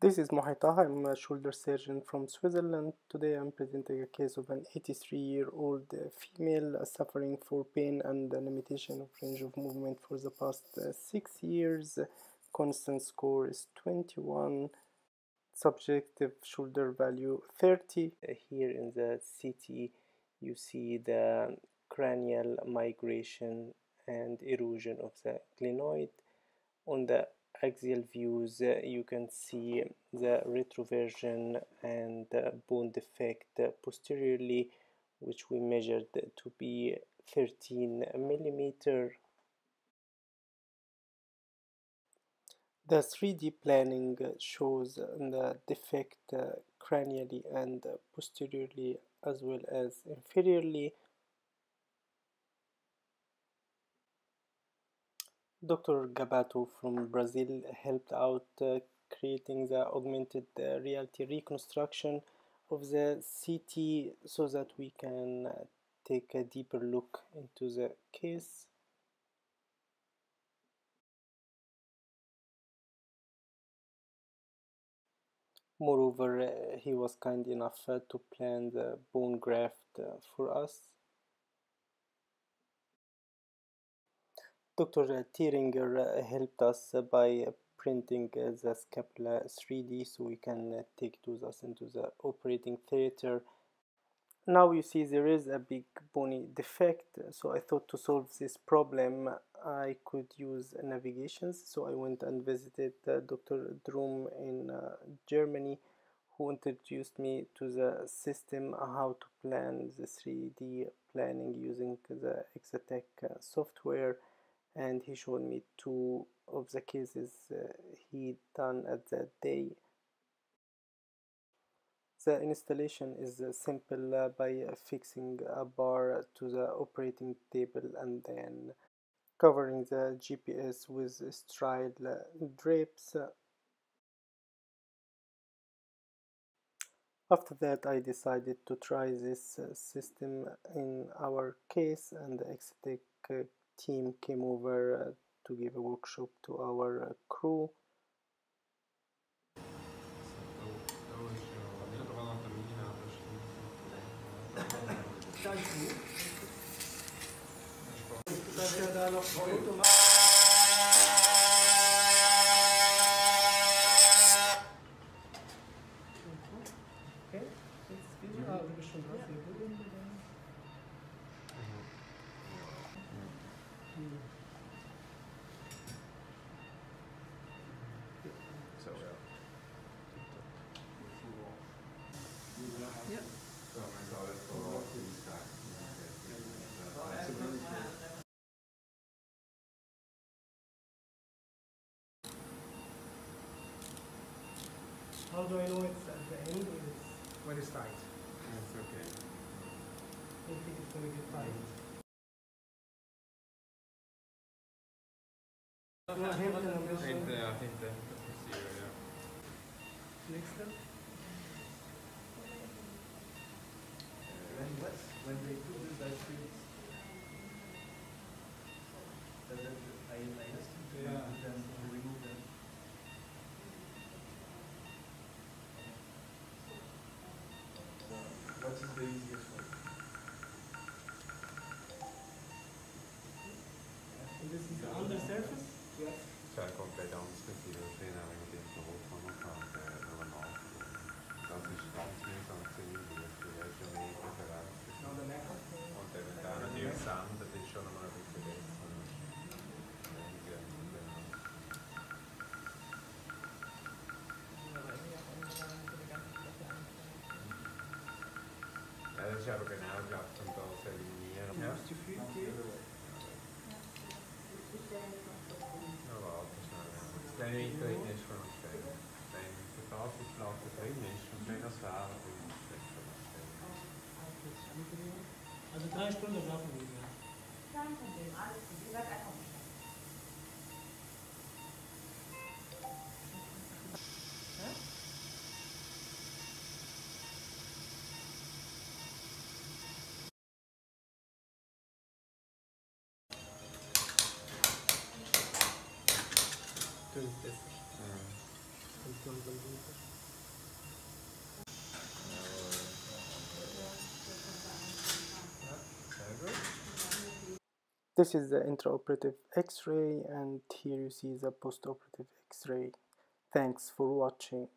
This is Mohita. I'm a shoulder surgeon from Switzerland. Today I'm presenting a case of an 83 year old female suffering for pain and limitation of range of movement for the past uh, six years. Constant score is 21. Subjective shoulder value 30. Here in the CT, you see the cranial migration and erosion of the glenoid. On the axial views uh, you can see the retroversion and bone defect posteriorly which we measured to be 13 millimeter. The 3D planning shows the defect uh, cranially and posteriorly as well as inferiorly Dr. Gobbato from Brazil helped out uh, creating the augmented uh, reality reconstruction of the CT so that we can uh, take a deeper look into the case. Moreover, uh, he was kind enough to plan the bone graft for us. Dr. Thieringer uh, helped us uh, by printing uh, the scapula 3D so we can take to those into the operating theater. Now you see there is a big bony defect so I thought to solve this problem I could use navigations so I went and visited Dr. Drumm in Germany who introduced me to the system how to plan the 3D planning using the Exactech software and he showed me two of the cases uh, he done at that day. The installation is uh, simple uh, by fixing a bar to the operating table and then covering the GPS with stride drapes. After that I decided to try this system in our case and the Exactech team came over uh, to give a workshop to our uh, crew. How do I know it's at the end or it's when it's tight? It's okay. I don't think it's going to get tight. No, I think the, I think the yeah. Next step. When what? When they do this, I feel. I, I asked him Yeah. them, to remove them. What is the easiest way? And this is the under surface. Zij komt bij dans met die zin in de hoofd van elkaar. Eh, dat is kansjes aan het zien, die heeft de rest mee gaan. Want hebben daar een samen, dat is schon maar een beetje Ja, dat is ook een uitdaging om dat. Ja, is te. Wenn kleine Qualität schon steigen. Dein Verkaufsschlag für drei Menschen, wenn das war, und schlecht Also drei Stunden schlafen wir. This is the intraoperative x-ray and here you see the postoperative x-ray. Thanks for watching.